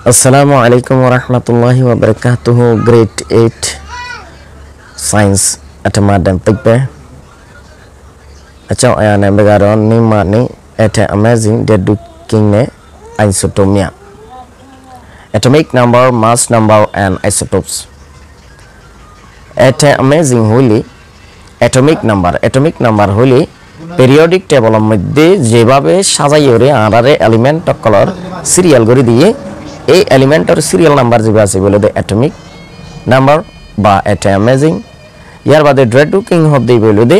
আসসালামু আলাইকুম রহমতুল্লাহ বারকাত গ্রেট এইট সাইন্স এটা মাদাম থাকবে আচ্ছা আয়ান বেগার নি মানে এটা আমেজিং ডেডু কিংনে আইসোটোমিয়া atomic number mass number and isotopes এটা আমেজিং হলি এটমিক নাম্বার এটমিক নাম্বার হইলি পেরিয়ডিক টেবলের মধ্যে যেভাবে সাজাই ওরে আড়ারে এলিমেন্ট কলর সিরিয়াল করে দিয়ে এই এলিমেন্টর সিরিয়াল নাম্বার যেভাবে আছে বলে দে অ্যাটমিক নাম্বার বা এট অ্যামেজিং ইয়ার বাদে ড্রেডুকিং হব দিয়ে বলে দে।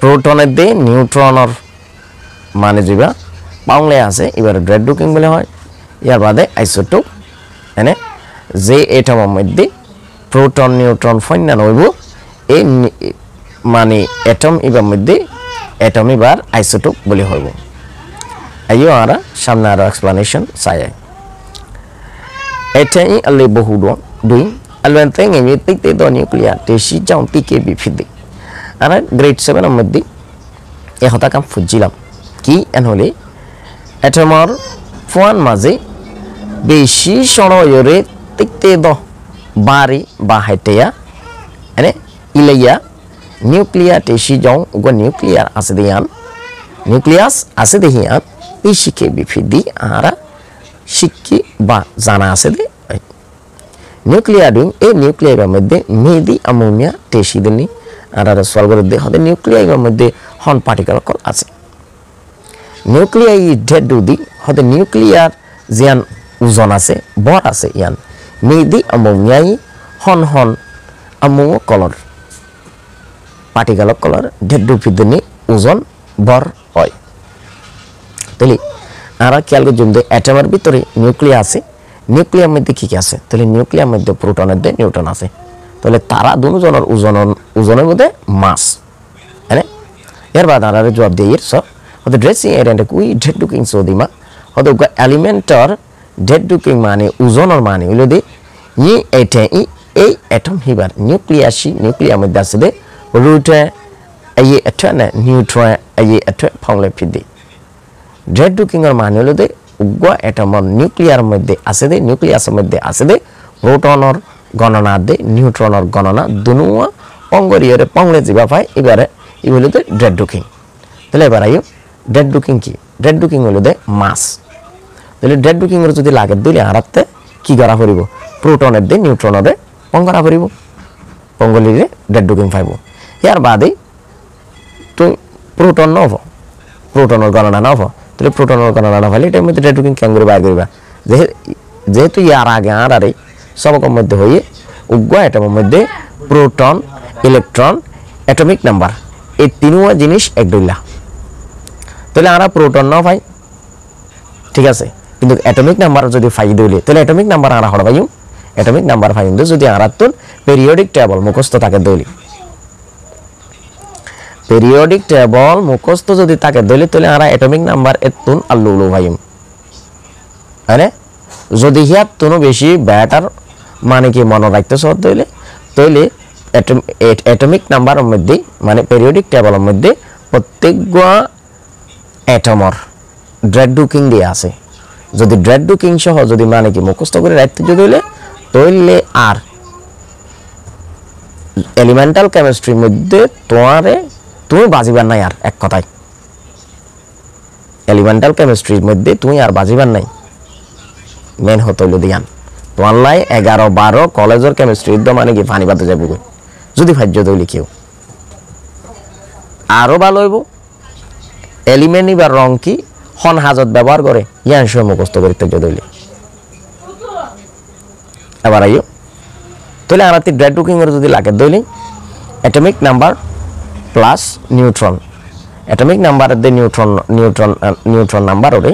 প্রোটনের দে নিউট্রনের মানে যেবা বাংলায় আছে এবার ড্রেডুকিং বলে হয়। ইয়ার বাদে আইসোটোপ এনে যে এটমের মধ্যে প্রোটন নিউট্রন ফন্যা নইব এই মানে এটম এবার মধ্যে এটম এবার আইসোটোপ বলে হইব আইও আরা সামনে আরও এক্সপ্লানেশন চাই এটাই আলে বহু দুই আলবেন তেং এমি তিক তে দ নিউক্লিয়ার তে সি চাও টিকে বি ফিদি আরা গ্রেড 7 এর মধ্যে এ হতা কাম ফুজিলাম কি এন হলে এটমর ফুয়ান মাঝে বেশি সরয়রে তিক তে দ বারি বা হাইটেয়া এনে ইলাইয়া নিউক্লিয়ার তে সি জং উগো নিউক্লিয়ার আছে দিয়ান নিউক্লিয়াস আছে দেহিয়ান এই শিখে বিফিদি আরা শিক্ষি বা জানা আছে দে নিউক্লিয়ার ডিং এই নিউক্লিয়ার মধ্যে মেদি অ্যামোনিয়া টেসি দিনি আর আর সলভ করে দে, হতে নিউক্লিয়ার মধ্যে হন পার্টিকেল কল আছে। নিউক্লিয়ার ই ডেড দুদি হতে নিউক্লিয়ার জিয়ান ওজন আছে বর আছে ইয়ান, মেদি অ্যামোনিয়াই হন হন আমো কলর পার্টিকেল কলর ডেড দুফিদিনি ওজন বর হয়। তাহলে আমরা খেয়াল করে জমতে অ্যাটমের ভিতরে নিউক্লিয়ার আছে, নিউক্লিয়ার মধ্যে কী কী আছে? তাহলে নিউক্লিয়ার মধ্যে প্রোটনের দিয়ে নিউটন আছে। তাহলে তারা দুজনের ওজন ওজনের মধ্যে মাস হ্যাঁ? এর বাদ আমরা জবাব দিয়ে এর সব হয়তো ড্রেসিং এরিয়াটা কুই ডেড ডুকিং সৌদিমা। হয়তো এলিমেন্টর ডেড ডুকিং মানে ওজনের মানে হইল দি ই এইটা ই, এই অ্যাটম হিবার নিউক্লিয়াসি নিউক্লিয়ার মধ্যে আছে দে রুটে এই এঠে নিউট্রন এই এঠে ফাউলে ফিদি ড্রেড ডুকিংয়ের মানে হলো দে উগ্র অ্যাটমর নিউক্লিয়ার মধ্যে আছে দে নিউক্লিয়াসের মধ্যে আছে দে প্রোটনের গণনা দে নিউট্রনের গণনা দুনুয়া পঙ্গরিয়রে পংলে যাবা পাই এবারে ই হলো দে ড্রেড ডুকিং তাহলে এবার আইও ড্রেড ডুকিং কি ড্রেড ডুকিং হলো দে মাস তাহলে ড্রেড ডুকিংয়ের যদি লাগে দিলে আরাতে কি করা পড়িব প্রোটনের দে নিউট্রনের পং করা পড়িব পঙ্গলিরে ড্রেড ডুকিং পাইব ইয়ার বাদে তুই প্রোটন নব প্রোটনের গণনা নব তাহলে প্রোটনের গণনা না পাইলে এটার মধ্যে ডেটুকিং কেন করে বাইর করিবা? যেহেতু ইয়ার আগে আর আরে, সবকের মধ্যে হয়ে উগ্র অ্যাটমের মধ্যে প্রোটন ইলেকট্রন অ্যাটমিক নাম্বার এই তিনটা জিনিস এক ডইলা তাহলে আমরা প্রোটন না পাই ঠিক আছে? কিন্তু অ্যাটমিক নাম্বার যদি ফাই দইলে, তাহলে অ্যাটমিক নাম্বার আমরা হড় পাইম অ্যাটমিক নাম্বার ফাইম যদি আমরা তুন পেরিয়ডিক টেবল মুখস্থ থাকে দইলি। পেরিয়ডিক টেবল মুখস্থ যদি তাকে দলি তাহলে আমরা অ্যাটমিক নাম্বার এতুন আল্লু উলু ভাইম। হ্যাঁ যদি হিয়াত তুনো বেশি ব্যাটার মানে কি মনে রাখতে সহ তৈলে তৈলে অ্যাটমিক নাম্বারের মধ্যে মানে পেরিয়ডিক টেবলের মধ্যে প্রত্যেক অ্যাটমর ড্রেড ডুকিং দিয়ে আছে। যদি ড্রেড ডুকিং সহ যদি মানে কি মুখস্থ করে রাখতে যদি হইলে তৈলে আর এলিমেন্টাল কেমিস্ট্রির মধ্যে তোমারে তুমি বাজিবার নাই আর, এক কথায়। এলিমেন্টাল কেমিস্ট্রির মধ্যে তুমি আর বাজিবার নাই। মেন হতো দিয়ান তোমার লাই এগারো বারো কলেজের কেমিস্ট্রির দ মানে কি পানি পাতে যাব যদি ভাজ্য তৈলি কেউ। আরও ভালো হইব। এলিমেন্ট বা রং কি? হন হাজত ব্যবহার করে, ইয়ান সহ মুখস্থ করিতে যদি এবার আইও। তাহলে আর ড্রেড ডুকিং এর যদি লাগে দইলি atomic number plus neutron atomic number দে নিউট্রন নিউট্রন নিউট্রন নাম্বার ওরে,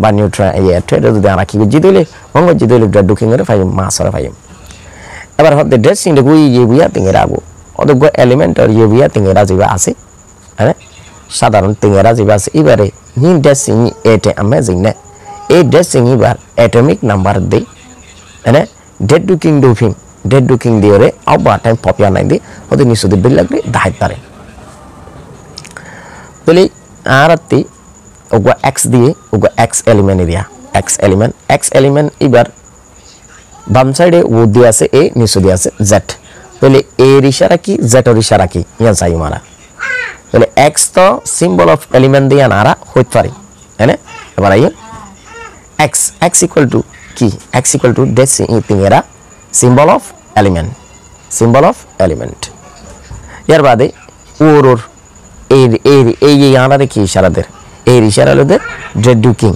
বা নিউট্রন এই এটা যদি আমরা কি জি দিলে মঙ্গ জি দিলে ডুকিং এর ফাইম মাস আর ফাইম। এবার হতে ড্রেসিং দে গুই ইয়ে বুয়া তিঙে রাগো অত গো এলিমেন্ট আর ইয়ে বুয়া তিঙে রাজিবা আছে হ্যাঁ? সাধারণ তিঙে রাজিবা আছে। এবারে নি ড্রেসিং এটা অ্যামেজিং না। এই ড্রেসিং এবার অ্যাটমিক নাম্বার দে হ্যাঁ? ডেড ডুকিং ডুফিং ডেড ডুকিং দিয়ে রে আবার টাইম পপিয়া নাই দিয়ে হতে নিশ্চয় বিল লাগলে দাহাই পারে তাহলে আর আত্মি ওগুলো এক্স দিয়ে ওগুলো X element area X element X element এবার বাম সাইডে ও দিয়ে আছে এ নিচে দিয়ে আছে জেড তাহলে এর ইশারা কি? জেডের ইশারা কি? ইয়ান চাই মারা। তাহলে এক্স তো সিম্বল অফ এলিমেন্ট দিয়ে আনারা হইতে পারি হ্যাঁ এবার আইয়ে এক্স এক্স ইকুয়াল টু কি? এক্স ইকুয়াল টু ডেট এরা symbol of element symbol of element এর বাদে ওর ওর এর এই এই আনারে কি ইশারাদের? এর ইশারা হলো ডেডুকিং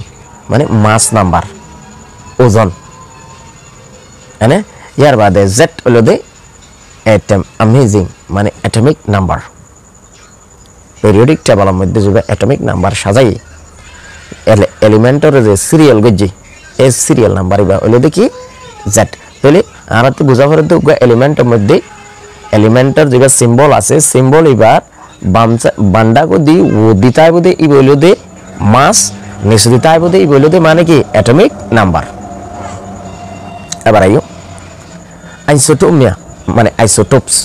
মানে মাস নাম্বার, ওজন। হ্যাঁ? ইয়ার বাদে জেড হলো দে অ্যাটম অ্যামেজিং মানে অ্যাটমিক নাম্বার পেরিয়ডিক টেবলের মধ্যে যদি অ্যাটমিক নাম্বার সাজাই এলিমেন্টের যে সিরিয়াল গজ্জি এই সিরিয়াল নাম্বার এবার হলো দেখি জেড তাহলে আর তো বোঝা তো এলিমেন্টের মধ্যে এলিমেন্টের যে সিম্বল আছে সিম্বল এবার বামসা বান্ডা কো দি ও দিতাই বোধে ই বইলো দে মাস নিচে দিতাই বোধে ই বইলো দে মানে কি? অ্যাটমিক নাম্বার এবার আইও। আইসোটোমিয়া মানে আইসোটোপস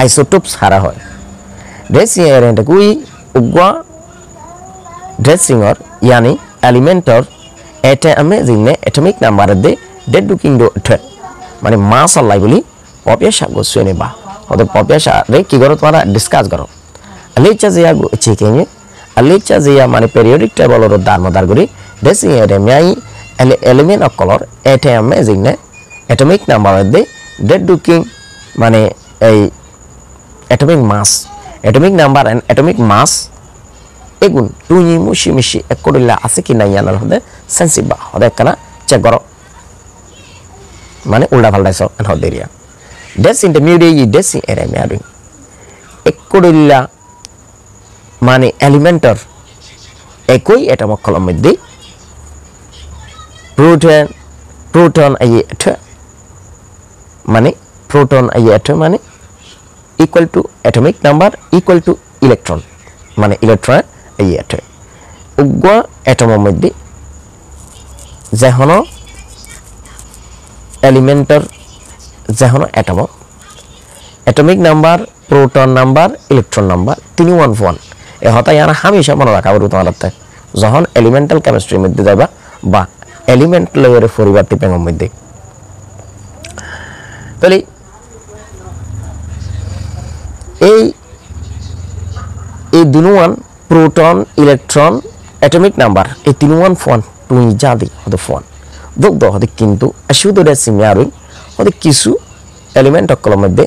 আইসোটোপস হারা হয়। ড্রেসিং এর কুই উগা ড্রেসিংর ইয়ানি এলিমেন্টর এটা আমেজিং নে এটমিক নাম্বার দে ডেড ডুকিং ডো মানে মাস আল্লাই বলি পপিয়াশা গো সুনে বা। ওদের পপিয়াশা রে কি করো তোমরা? ডিসকাস করো। চেকিং আলিচা জিয়া মানে ওর দার মদার করি ড্রেসিং এর মিয়াই এলিমেন্ট অফ কলর এটা আমেজিং নে? এটমিক নাম্বার দে ডেড ডুকিং মানে এই atomic mass atomic number and atomic mass এগুন টুই মুশি মিশি এক করিলা আছে কি নাই জানার হদে সেন্সিবা হদে একখানা চেক করো মানে উল্টা পাল্টাইছ এন হদ এরিয়া ডেস ইন্টারমিডিয়েট ই ডেস এরিয়া মিয়ারিং এক করিলা মানে এলিমেন্টর একই অ্যাটম কলম মধ্যে প্রোটন প্রোটন আই এঠে মানে প্রোটন আই এঠে মানে equal to atomic number equal to electron মানে ইলেকট্রন এই এটে উগ্র অ্যাটমের মধ্যে যেহন এলিমেন্টর যেহন atom atomic number proton number electron number তিনি ওয়ান ওয়ান এ হতা ইয়ানা হামেশা মনে রাখা পারব তোমার যখন এলিমেন্টাল কেমিস্ট্রির মধ্যে যাবা, বা এলিমেন্ট লেয়ারের পরিবর্তে পেঙের মধ্যে। তাহলে, এই এই দিনুয়ান প্রোটন ইলেকট্রন অ্যাটমিক নাম্বার এই তিনুয়ান ফোন টুই জাদি হতে ফোন দগ্ধ হতে কিন্তু আসুদো ডেসিং ইয়ারুই হতে কিছু এলিমেন্ট অকল মধ্যে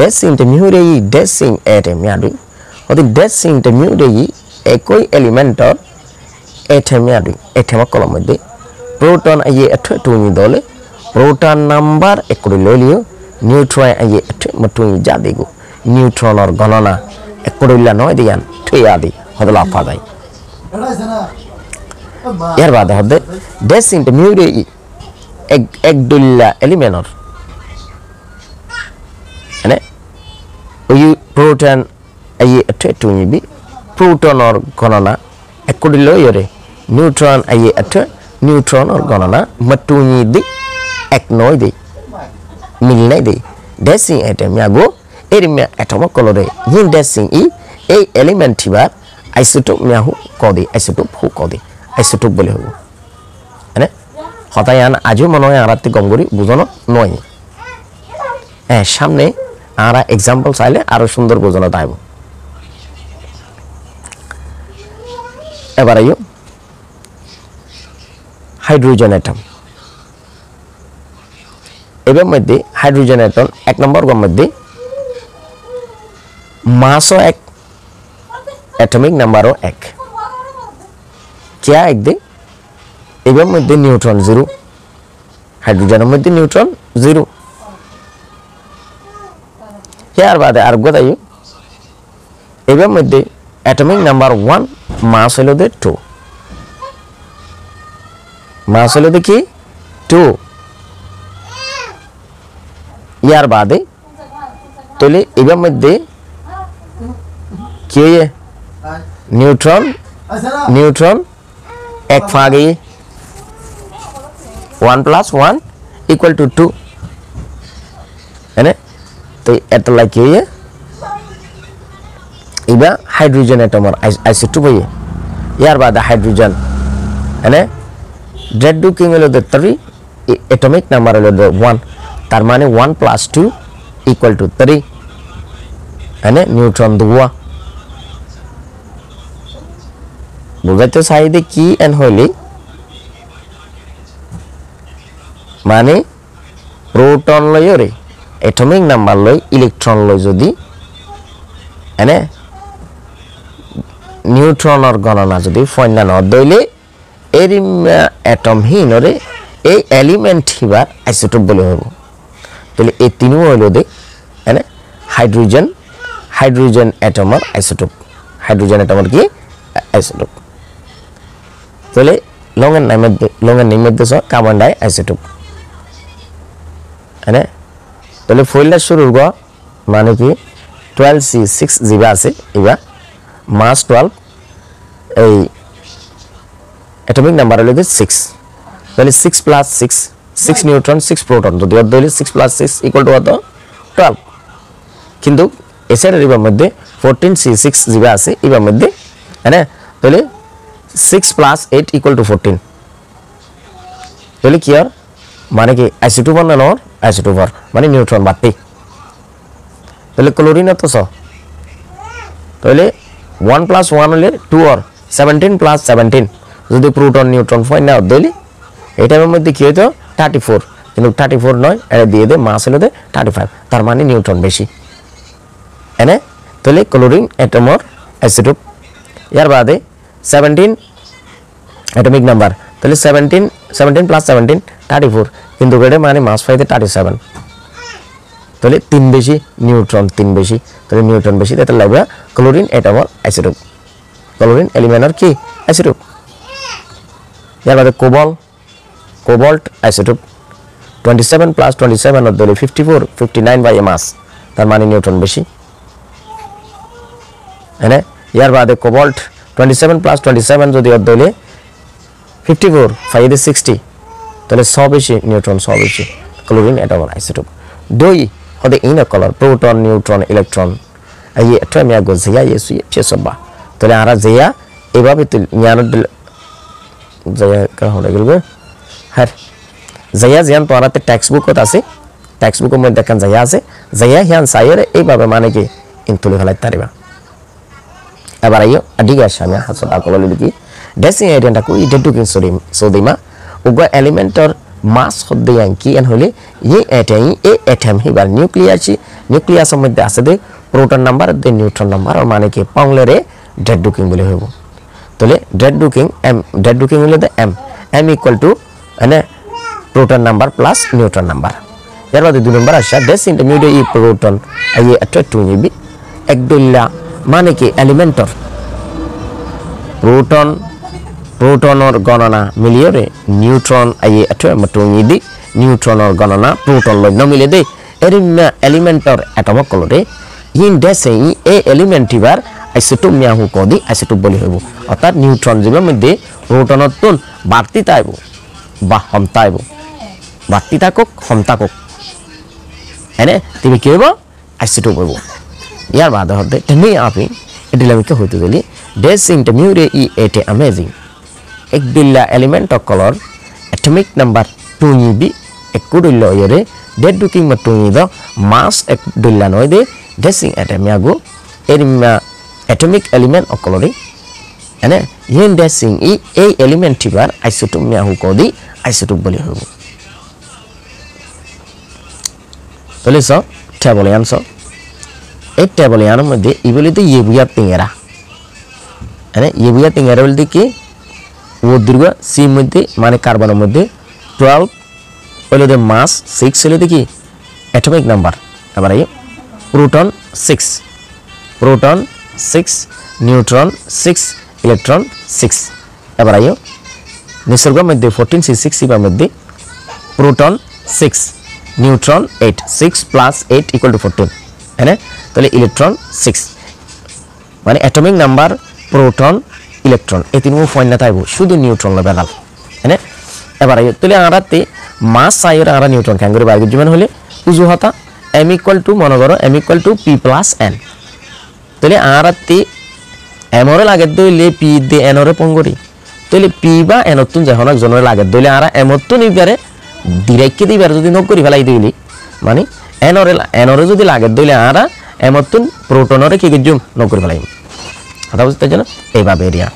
ডেসিং তে মিহুরে ই ডেসিং এটে মিয়ারুই হতে ডেসিং তে মিহুরে ই একই এলিমেন্টর এটে মিয়ারুই এটে অকল মধ্যে। প্রোটন আইয়ে এঠে টুই দলে প্রোটন নাম্বার একড়ি লইলিও নিউট্রন আইয়ে এঠে মটুই জাদিগো নিউট্রনের গণনা একড়িল্লা নয় দিয়ান ঠুই আদি হদলা ফাদাই ইয়ার বাদে হদে ডেস ইন্টে মিউরে এক এক দুল্লা এলিমেনর মানে ওই প্রোটন আই এঠে টুইবি প্রোটনের গণনা একড়িল্লা ইরে নিউট্রন আই এঠে নিউট্রনের গণনা মটুই দি, এক নয় দি, মিল নাই দি। ডেসিং এটে মিয়াগো এরিমিয়া এটমক কলরে yin ডেসিং ই, এই এলিমেন্ট থিবার আইসোটোপ মিয়াহু কদি আইসোটোপ হু কদি আইসোটোপ বলে হব। হ্যাঁ হতাই আন আজও মনে হয় আরাত্তি কম করি বুঝানো নয়। হ্যাঁ সামনে আরা এক্সাম্পল চাইলে আরও সুন্দর বোঝানো তাইব এবার আইও। হাইড্রোজেন অ্যাটম এবার মধ্যে হাইড্রোজেন অ্যাটম এক নম্বর মধ্যে মাসও এক অ্যাটমিক নাম্বারও এক। কেয়া এক দে এবার মধ্যে নিউট্রন জিরো হাইড্রোজেনের মধ্যে নিউট্রন জিরো ইয়ার বাদে আর গোদাই এবার মধ্যে অ্যাটমিক নাম্বার ওয়ান মাস হলো দে টু মাস হলো দে কি টু ইয়ার বাদে তাহলে এবার মধ্যে কি হয়ে নিউট্রন নিউট্রন এক ফা গিয়ে one plus one equal to two है ना तो এটা লাইক কি এবার হাইড্রোজেন অ্যাটমর আইসোটোপ হয়ে ইয়ার বাদে হাইড্রোজেন ना ডেড ডুকিং হলো যে থ্রি এটমিক নাম্বার হলো ওয়ান তার মানে one plus two equal to three এনে নিউট্রন দুয়া বুঝাইতে চাইদে কি এন হইলে মানে প্রোটন লয় রে এটমিক নাম্বার লয় ইলেকট্রন লয় যদি এনে নিউট্রনৰ গণনা যদি ফন্যা নদৈলে এই এটম হিনরে এই এলিমেন্ট হিবার আইসোটোপ বলে হব তাহলে এই তিনিও হইল দে, এনে হাইড্রোজেন হাইড্রোজেন এটমর আইসোটোপ হাইড্রোজেন এটমর কি? আইসোটোপ তাহলে লঙের নামের লঙের নিমের দেশ কার্বন ডাই আইসোটোপ এনে, তাহলে ফইলার শুরুর গ মানে কি? টুয়েলভ সি সিক্স জিবা আছে, এবার মাস টুয়েলভ এই অ্যাটমিক নাম্বার হলো সিক্স তাহলে six plus six six neutron six proton যদি অর্ধ হলে six plus six equal to কত টুয়েলভ কিন্তু এছাড়া এবার মধ্যে ফোরটিন সি সিক্স জিবা আছে এবার মধ্যে হ্যাঁ তাহলে six plus eight equal to fourteen তাহলে কি আর মানে কি আইসি টু না নর আইসি টু মানে নিউট্রন বাড়তি তাহলে ক্লোরিন ছ তাহলে ওয়ান প্লাস ওয়ান হলে টু আর সেভেন্টিন প্লাস সেভেন্টিন। যদি প্রোটন নিউট্রন ফয় না দইলে এই টাইমের মধ্যে কী হইতো? Thirty four. কিন্তু থার্টি ফোর নয়, এটা দিয়ে দে, মাস হলে থার্টি ফাইভ। তার মানে নিউট্রন বেশি। এনে, তাহলে ক্লোরিন এটমর অ্যাসিডুপ ইয়ার বাদে সেভেন্টিন, অ্যাটমিক নাম্বার। তাহলে seventeen seventeen plus seventeen, thirty four. কিন্তু এটা মানে মাস ফাইতে থার্টি সেভেন। তাহলে তিন বেশি নিউট্রন, তিন বেশি, তাহলে নিউট্রন বেশি, তাহলে লাগবে ক্লোরিন এটামর অ্যাসিডুপ ক্লোরিন এলিমেন্টার কি? অ্যাসিডুপ ইয়ার বাদে COBOL cobalt isotope twenty seven plus twenty seven ধরে fifty four fifty nine by mass তার মানে নিউট্রন বেশি। হ্যাঁ ইয়ার বাদে cobalt twenty seven plus twenty seven যদি ধরলে ফিফটি ফোর ফাইভ সিক্সটি তাহলে ছ বেশি, নিউট্রন ছ বেশি, chlorine এটামর isotope doi hode ina color, proton, neutron, electron. Ayi atwa mi ago ye pyeso ba tole ara zeya এভাবে তুল জ্ঞান জয়া কা হয়ে গেল হ্যাঁ জয়া জিয়ান তো আরাতে টেক্সট বুকত আছে টেক্সট বুকের মধ্যে দেখান জয়া আছে জয়া হিয়ান সাইয়ের এইভাবে মানে কি ইন তুলে ফেলাই তারিবা এবার আইও আডিগে আসে আমি হাসত আকলে লিখি ড্রেসিং এরিয়াটা কই ডেটু কিন সরি উগ এলিমেন্টর মাস হদ্দে কি ಏನು ಹೇಳಿ ಈ ಎಟೈ ಎ ಎಟಮ್ ಹಿಬಾರ್ নিউক্লিয়াসি নিউক্লিয়াস মধ্যে আসে দে প্রোটন নাম্বার, দে নিউট্রন নাম্বার, আর মানে কি পাংলেরে ডেড ডুকিং বলে হইব। তাহলে ডেড ডুকিং এম ডেড ডুকিং হলে দে এম এম ইকুয়াল টু মানে proton number plus neutron number. এর বাদে দুই নম্বর আসছে ডেস ইন্টারমিডিয়েট ই প্রোটন আই একটা টু নিবি। একদুল্লা মানে কি এলিমেন্টর। প্রোটন মিলিয়ৰে নিউট্ৰন আহি এঠে মটুঙি দি নিউট্ৰনৰ গণনা প্ৰোটন লৈ নমিলে দেই এৰিমা এলিমেণ্টৰ এটমক কলৰে ইন ডেছে ই এই এলিমেণ্ট ইবাৰ আইচোটোপ মিয়াহু কদি আইচোটোপ বুলি হ'ব অৰ্থাৎ নিউট্ৰন জীৱৰ মধ্যে প্ৰোটনৰ তুন বাৰ্তি তাইব বা সমতাইব বাৰ্তি থাকক সমতাকক এনে তুমি কি হ'ব আইচোটোপ হ'ব ইয়াৰ বাদে হতে তেনে আপি এডিলামিকে হইতে গেলি ডেছিং টেমিউৰে ই এটে আমেজিং এক বিল্লা এলিমেন্ট কলর এটমিক নাম্বার টুঙি বি একু দুল্ল ইয়রে ডেট ডুকিং মা টুঙি দ মাস এক দুল্লা নয় দে ড্রেসিং এটেমিয়া গু এরিমা এটমিক এলিমেন্ট অকলরি এনে ইয়েন ড্রেসিং ই এই এলিমেন্ট থিবার আইসোটুম মিয়া হু কদি আইসোটুম বলি হব তলে স টেবল ইয়ান স এই টেবল ইয়ানের মধ্যে ইবলি তো ইয়ে বুয়া টিঙেরা এনে ইয়ে বুয়া টিঙেরা বলতে কি ও সি মধ্যে মানে কার্বনের মধ্যে টুয়েলভ হইলে দে মাস সিক্স হইলে দেখি অ্যাটমিক নাম্বার এই proton six proton six neutron six electron six আইও নিসর্গ মধ্যে ফোরটিন সি সিক্স সিবার মধ্যে proton six neutron eight six plus eight equal to fourteen হ্যাঁ? তাহলে ইলেকট্রন সিক্স মানে অ্যাটমিক নাম্বার প্রোটন ইলেকট্রন, এই তিন ফয়েন না থাকব শুধু নিউট্রন বেলাল হ্যাঁ এবার তাহলে আরাতে মাস সাইয়ের আরা নিউট্রন ক্যাঙ্গুরি বাইরের জীবন হলে উজুহতা এম ইকুয়াল টু মনে করো M equal to P plus N তাহলে আরাতে এমরে লাগে দইলে পি দে এনরে পঙ্গরি। তাহলে পি বা এনতুন যখন একজনের লাগে, দইলে আর এমতুন ইবারে ডিরেক্টকে দিবার যদি নক করি ফেলাই দিলি মানে এনরে এনরে যদি লাগে, দইলে আর এমতুন প্রোটনরে কি গজুম নক করি ফেলাই বুঝতে জন্য এইভাবে এরিয়া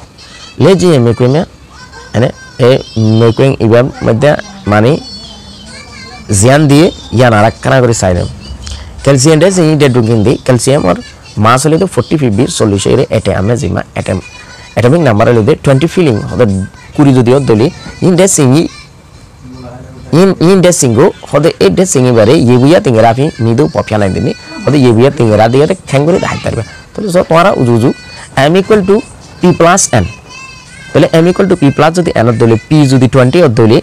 লে যে মেকুইমে এনে এই মেকুইং ইবার মধ্যে মানে জিয়ান দিয়ে ইয়ান আর একখানা করে ক্যালসিয়াম ডে সেই ডে ডুকিং দি ক্যালসিয়াম আর মাস হলে তো ফোর্টি ফিফটি চল্লিশ এর এটে আমি জিমা এটম এটমিক নাম্বার হলে টোয়েন্টি ফিলিং হতে কুড়ি যদিও দলি ইন ডে সিঙ্গি in in de singo hode e de singi bare yebuya tingera phi nidu popya nai dini, hode yebuya tingera দিয়ে তে খ্যাঙ্গুরে হাই পারবে সব তোমারা উজু উজু m equal to p plus n. তাহলে m equal to p plus যদি n দলে p যদি 20 অর দলে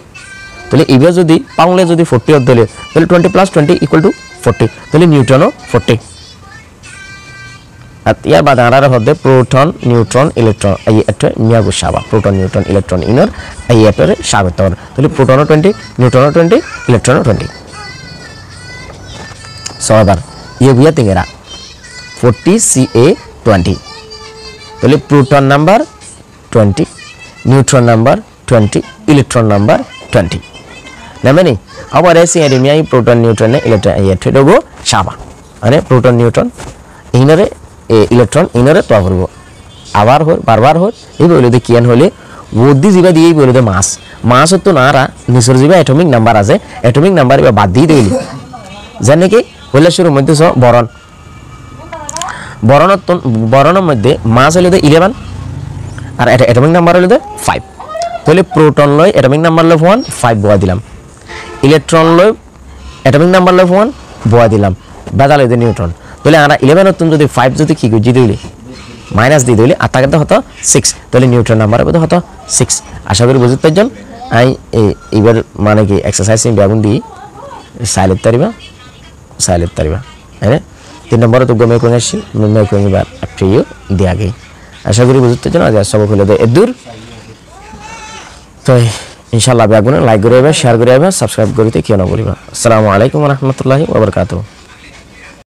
তাহলে এবার যদি পাউলে যদি 40 অর দলে তাহলে 20 plus 20 equal to 40 তাহলে নিউটনও 40 at ইয়ার বাদ আনার হদে প্রোটন নিউট্রন ইলেকট্রন এই একটা মিয়াগো সাবা প্রোটন নিউট্রন ইলেকট্রন ইনর এই এটারে স্বাগত তাহলে প্রোটনও টোয়েন্টি নিউট্রনও টোয়েন্টি ইলেকট্রনও টোয়েন্টি সো এবার ইয়ে বুয়া তিঙ্গেরা ফোরটি সি এ টোয়েন্টি তাহলে proton number twenty, neutron number twenty, electron number twenty. নেমেনি আবার এসি এরিমিয়াই প্রোটন, নিউট্রন, ইলেকট্রন এই এঠেডোগো সাবা। মানে প্রোটন, নিউট্রন, ইনরে ইলেকট্রন, ইনরে তো করব। আবার হল বারবার হল এই বলে কিয়ান হলে, বুদ্ধি যিবা দিয়ে বলে দে মাস মাস তো নারা নিচর যিবা এটমিক নাম্বার আছে এটমিক নাম্বার বাদ দিয়ে দিলি যেন কি? হলে শুরুর মধ্যে স বরণ। বরণত বরণের মধ্যে মাস হলে তো ইলেভেন আর এটা এটমিক নাম্বার হলে তো ফাইভ তাহলে প্রোটন লয় এটমিক নাম্বার লয় ওয়ান ফাইভ বয়া দিলাম। ইলেকট্রন লয় এটমিক নাম্বার লয় ওয়ান বয়া দিলাম। বেদাল হইতে নিউট্রন তাহলে আমরা ইলেভেনের তুমি যদি ফাইভ যদি কি জি দিলি মাইনাস দিয়ে দিলি আর তাকে তো হতো সিক্স তাহলে নিউট্রন নাম্বার হবে তো হতো সিক্স আশা করি বুঝতে পারছেন আই এবার মানে কি এক্সারসাইজ ব্যাগুন দিয়ে সাইলের তারিবা সাইলের তারিবা হ্যাঁ তিন নম্বরে তো গমে কোন আসছি মে কোন বার প্রিয় দিয়ে আগে। আশা করি বুঝতে চান আজ সব খুলে দেয় এদুর তো ইনশাল্লাহ ব্যাগুনে লাইক করে শেয়ার করে সাবস্ক্রাইব করিতে কেউ না বলিবা। আসসালামু আলাইকুম রহমতুল্লাহি ওবরকাতুহ